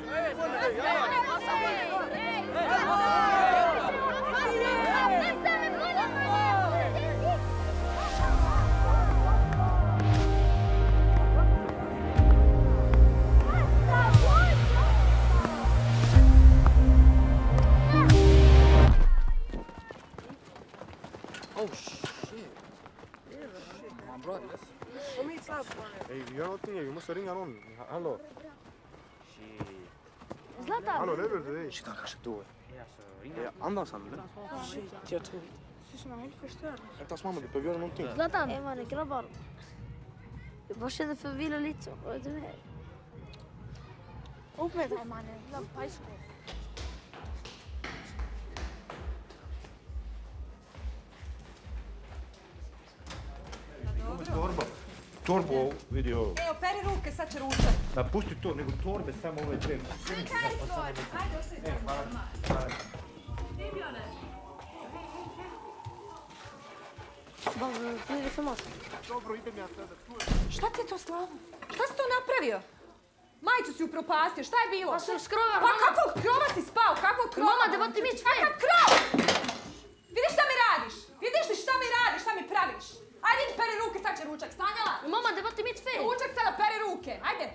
Oh shit. Yeah, shit. My brother. Let me talk. Hey, you don't think you must ring on me. Hello. Tata. Ano, ne verdi değil. Şuradan kaşık doğru. Ja, anders haben wir. Shit, ja tu. Syshme hëllë fështërë. E tas mamë, dhe përvjerë në tim. Zlatan. E ma në këra barë. E po bashkë edhe përvjerë litë, o e të me. Upme të e ma në, la pajshko. torbu ovu, vidi ovo. Evo, operi ruke, sad će ručat. Da, pusti to, nego torbe, samo ove dve. Sve kaj tvoj, hajde, pa ostavi tamo. E, hvala, hvala. Gdje mi ona? Bože, gdje sam osam? Dobro, idem ja sada, čujem. Šta ti je to slavno? Šta si to napravio? Majicu si upropastio, šta je bilo? Pa sam skrova, mama. Pa ono- kakvog krova si spao, kakvog krova? Mama, da vam ti mi čvajem. Pa Kakav ručak. Sanjala! Mama, da ba ti mit fej! Ručak sada, peri ruke! Hajde!